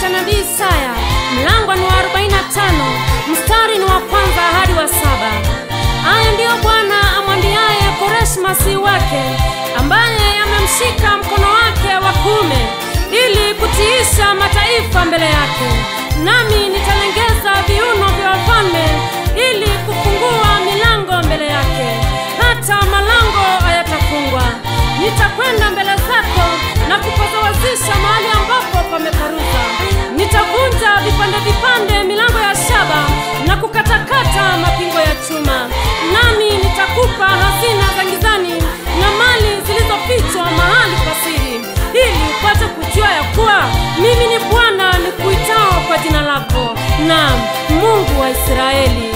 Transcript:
cha nabii Isaya mlango ni wa 45 mstari ni wa kwanza hadi wa saba. Haya ndiyo Bwana amwambiaye Koreshi masihi wake, ambaye amemshika mkono wake wa kuume ili kutiisha mataifa mbele yake, nami nitalengeza viuno vya wafalme ili kufungua milango mbele yake, hata malango hayatafungwa. Nitakwenda mbele zako na kupazawazisha mahali ambapo pameparuza. Kukatakata mapingo ya chuma, nami nitakupa hazina za gizani na mali zilizofichwa mahali pasiri, ili upate kujua ya kuwa mimi ni Bwana nikuitao kwa jina lako, na Mungu wa Israeli.